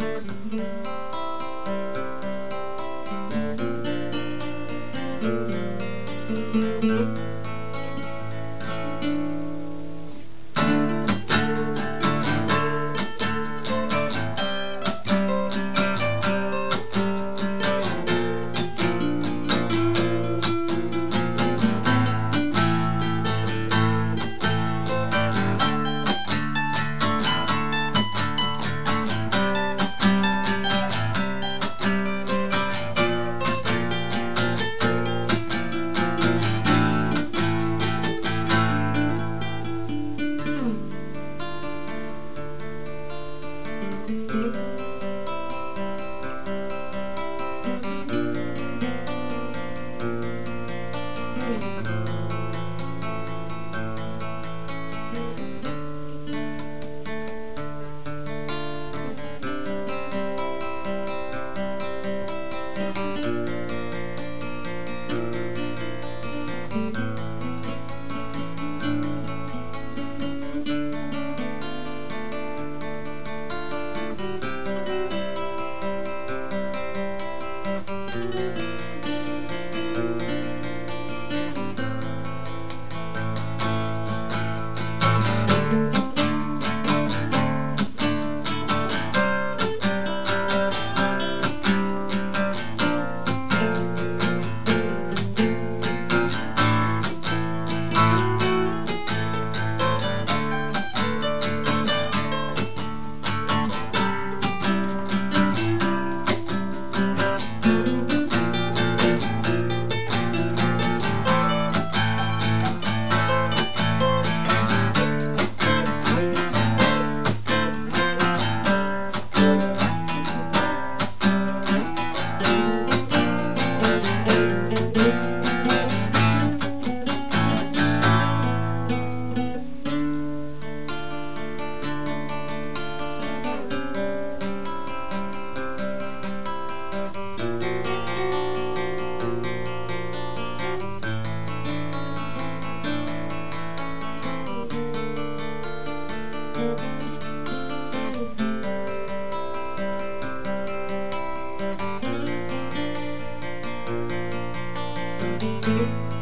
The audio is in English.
Thank you. Thank you. Thank you. Música